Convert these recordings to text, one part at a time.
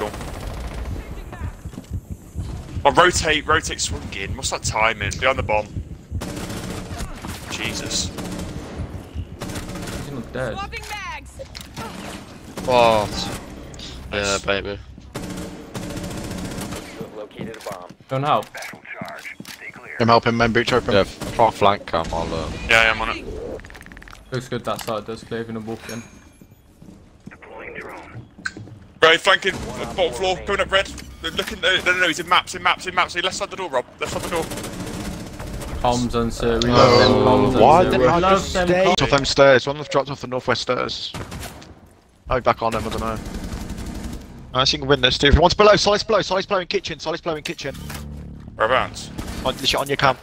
cool. Oh, rotate, rotate, swing in. What's that timing? Behind the bomb. Jesus. He's not dead. Swapping mags. What? Yeah, Nice. baby. You have located a bomb. Go and help. I'm helping main breach open. Yeah, far flank cam, I'll uh, Yeah, yeah, I'm on it. Looks good that side does, clear even a walk in. Right, flanking, uh, bottom floor, coming up red. They're looking, no, no, no, he's in maps, in maps, in maps. Left side the door, Rob. Left side the door. Comms and Sir, we love them comms and why Sir, didn't we I love just stay? Dropped off them stairs. One of them dropped off the northwest stairs. Oh, back on them. I don't know. I think we can win this too. One's below. Size below. Size below in kitchen. Size below in kitchen. Whereabouts? On, literally on your cam.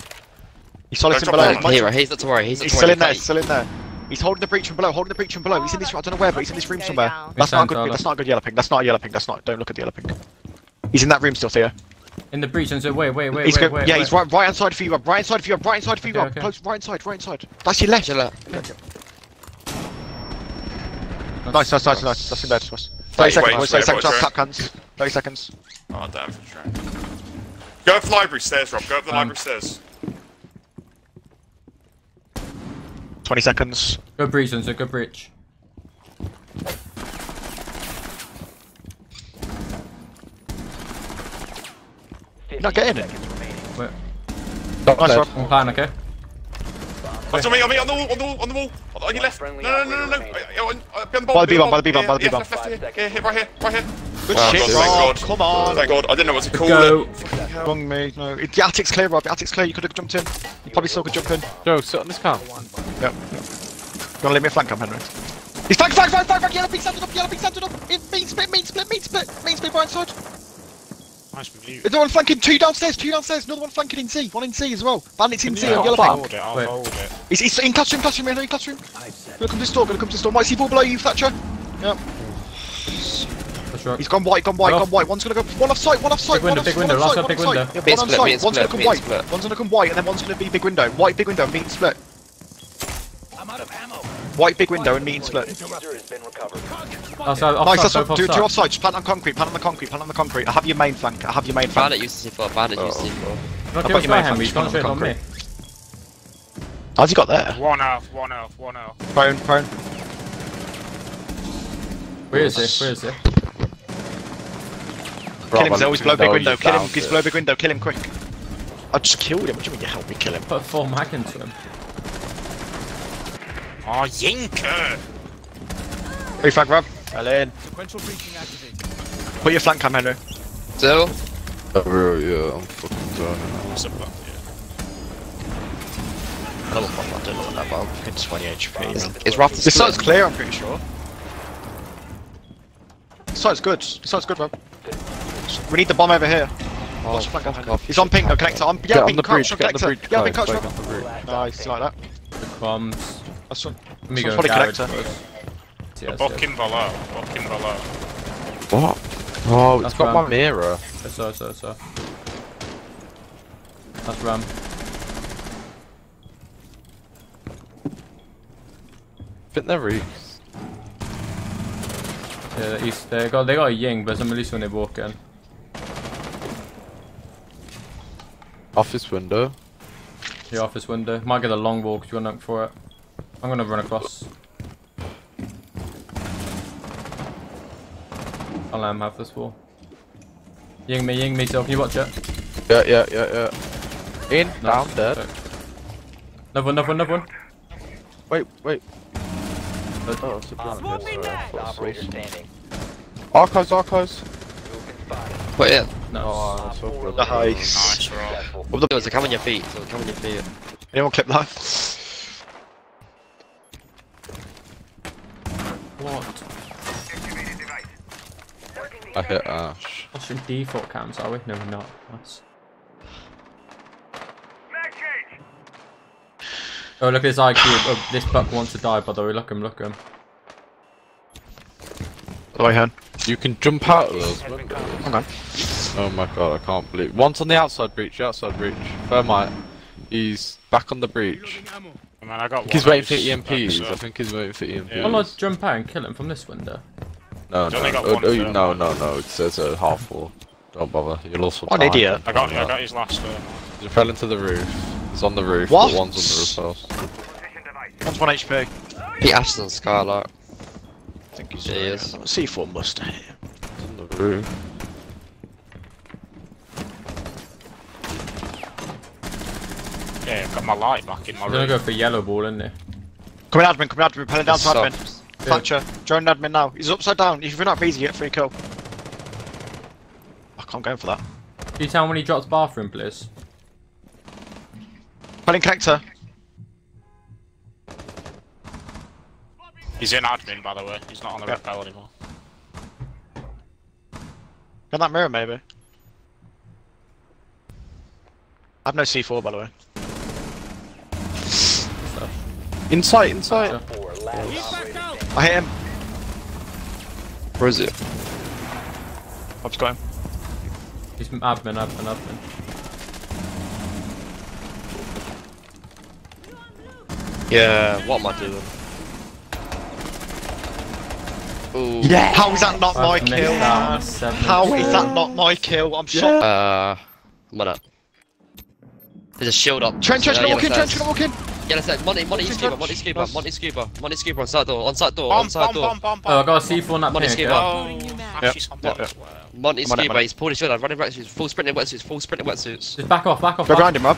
He's solid Don't below. down. Might- Hero, he's not to worry, he's not He's to still worry. in there. He's still in there. He's holding the breach from below. Holding the breach from below. He's in this. I don't know where, but he's in this room somewhere. That's not good. That's not a good yellow ping. That's not a yellow ping. That's not. Don't look at the yellow ping. He's in that room still, Theo. In the breach and Sir, wait, wait, wait, He's wait, go- wait. yeah, wait. he's right, right inside for you, Right inside for you, Right inside for you, Okay, okay. Close, right inside, right inside. That's your left. Chill out. Nice, nice, nice, nice. That's in bed. Thirty seconds. wait, Thirty seconds. wait, Off tap cans. Thirty seconds. Oh, damn, for sure. Go up the library stairs, Rob. Go up the Um, library stairs. Twenty seconds. Go breach and Sir, go breach. You're not getting it. Wait. Nice, Rob. One plan, okay? Oh, on me, on me, on the wall, on the wall, on the wall. On your left. No, Friendly no, no, no, no. operator Uh, on- Behind the bomb. By the B-bomb, behind by the B-bomb, Yeah, by the yeah, B-bomb. Left, left, here, here, here, right here, right here. Good Oh, shit, God, thank Rob. God. Come on. Thank God, I didn't know what to call Go. it. Wrong me. No. It, the attic's clear, Rob. The attic's clear. You could have jumped in. You probably still could jump in. Joe, sit on this cam. Yep. yep. You wanna leave me a flank cam, Henry? He's flank, flank, flank, flank, flank. Yellow ping standing up. Yellow ping standing up. In mean split, mean split, mean split, mean split right inside. Nice review. There's one flanking two downstairs, two downstairs. Another one flanking in C. One in C as well. Bandits in C. Yeah, on I'll yellow hold it, I'll Wait. hold it. He's, he's in classroom, classroom, Henry, classroom. Gonna come to this door. Gonna come to this door. Might see ball below you, Thatcher. Yep. That's. He's gone white, gone white, Off. gone white. One's gonna go one off site, one off site, Big window, one big off, window, one last off one, big site, one window. off site. One on site. One's gonna come white. One's gonna come white, and then one's gonna be big window. White, big window, meet and split. White, big window, and meet and split. Defuser has been recovered. Offside, offside, Nice, that's both one. Two, two offside. offside. Just plant on concrete, plant on the concrete, plant on the concrete. I have your main flank. I have your main flank. Bandit used to C4, bandit used to C4. I've got your main hand, he's flank, gone just straight put on on me. How's he got there? One elf, one elf, one elf. Prone, prone. Where is he? Where is he? Kill him, Zell. He's below big window. Kill him. He's it. below big window. Kill him quick. I just killed him. What do you mean you help me kill him? Put a full mag into him. Ah, oh, Yinker! Free flag, Rob. Well in. Put your flank cam, Henry. Still? Oh, yeah, I'm fucking zoning out. What's up, man? Yeah. Another one, I don't know what that about. It's 20 HP. Is, is Roth This side's clear, I'm pretty sure. This side's good. This side's good, Rob. We need the bomb over here. Oh, Watch flank fuck off. He's on ping, no connector. On, yeah, on ping, the crouch, breach, get on connector. Yeah, ping, guys, crouch, on the breach. Nice, like that. The comms. That's one. Let me So go it's probably garage connector. first. Yes, Buck yes. him below, buck him below. What? Oh, That's it's got my fine. mirror. So, so, so. That's Ram. I think they're Reeks. Yeah, he's, they got they got a ying, but some at least when they walk in. Office window. The office window. Might get a long walk if you want to look for it. I'm gonna run across. I'll let him have this wall. Ying me, ying me, so can you watch it? Yeah, yeah, yeah, yeah. In, Nice. down, dead. Perfect. Another one, another one, another one. Wait, wait. Oh, it's a blind. Op Sorry, I thought Operator standing. Archives, archives. You've been spotted. Put it in. No. Oh, that's so good. Nice. Nice, Rob. Successful. So come on your feet, so come on your feet. Anyone clip that? What? I hit uh, Ash. Watching default cams, are we? No, we're not. Nice. Oh, look at this IQ. Oh, this buck wants to die, by the way. Look him, look him. By the way, Hen. You can jump out of those windows. Oh my god, I can't believe. One's on the outside breach, outside breach. Thermite. He's back on the breach. I mean, I got I he's waiting for ace, EMPs. I think he's waiting for EMPs. Yeah. Why not jump out and kill him from this window? No, He's no, only got oh, one oh, turn. no, no, no. It says a half full. Don't bother. You'll also. What an idiot. I got, I got his last turn. He fell into the roof. He's on the roof. What? But one's on the roof house. One's 1 HP. Pete Ashton Skylark. I think he's Yeah, he is. uh, C4 must hit. He's on the roof. Yeah, I've got my light back in my He's gonna go for yellow ball, isn't he? Coming admin, coming admin, repelling down to admin. Subs. Fletcher, join admin now. He's upside down. If you're not easy, get free kill. I can't go in for that. Can you tell me when he drops bathroom, please? Pelling connector. He's in admin, by the way. He's not on the Yeah. repel anymore. Got that mirror, maybe. I have no C4, by the way. Insight, insight. Four, last. I hit him. Where is it? I've just got him. He's admin, admin, admin. Yeah, what am I doing? Ooh. Yeah! How is that not my I've missed kill? out on man? a seven How and is that not my kill? I'm shocked. Uh, I'm gonna. There's a shield up. Trench, trench, Uh, gonna walk in, trench, stairs. gonna walk in. Yellow stairs. Monty, Monty, Trench, scuba, trench. Monty, scuba, Nice. Monty, scuba, Monty, scuba, on side door, on side door, Bomb, on side bomb, door. bomb, bomb, Oh, I got a C4 on that Money pin, skip okay? Oh, Ashley's on Yep. top as well. Monty, I'm on it, scuba, he's pulled his shield out, running wetsuits, full sprinting wetsuits, full sprinting wetsuits. Just back off, back off. Go back behind him, Rob.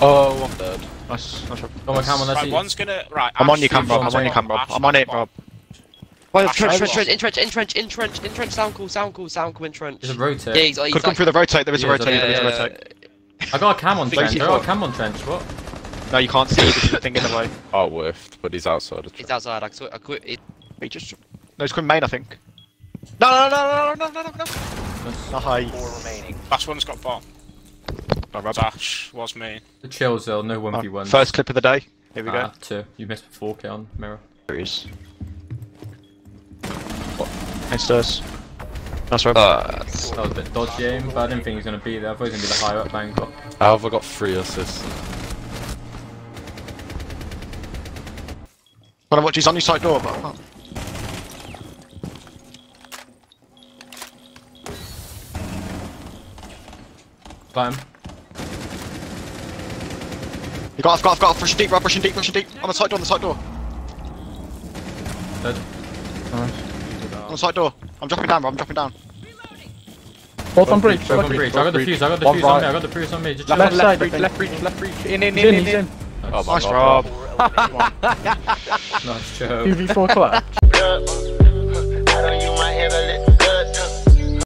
Oh, I'm dead. Nice, nice, Rob. Go on, Cameron, let's Right, one's gonna. Right, I'm on your cam, Rob. I'm on your bomb, cam, Rob. I'm on it, bomb. Rob. Why, Ash trench, is trench, what? trench, entrench, entrench, entrench, entrench, sound cool, sound cool, sound cool, entrench. There's a rotate. Yeah, he's, he's Could come through the rotate. There is a Yeah, rotate. There is a yeah, rotate. I got a cam on trench. I got a cam on trench. What? No, you can't see. There's a thing in the way. Oh, whiffed, but he's outside of He's outside, I quit, I quit, it, He just. No, it's coming main, I think. No, no, no, no, no, no, no, no. Nice. Four remaining. Last one's got bomb. No, Rob. Ash was me. The chill zone, no Oh, 1v1. First clip of the day. Here we go. Ah, two. You missed 4k on mirror. There he is. Next to us. Nice Rob. uh, That was a bit dodgy aim, but I didn't think he was going to be there. I thought he was going to be the higher up Bangkok. How have I got three assists? Wanna watch? He's on your side door, but I can't. Climb. You got, I've got, I've got. Rushing deep, Rob. Rushing deep, rushing deep. On the side door, on the side door. Dead. On the side door. I'm dropping down, Rob. I'm dropping down. Both on breach, Both both on on breach. I got the fuse. I got the One fuse on me. I got the fuse on me. Just Left chill. side, breach, left breach, left breach. In, in, in, in, in, in. in. Oh Nice, god. Rob. Four eliminated. Nice joke. QV4 clutch.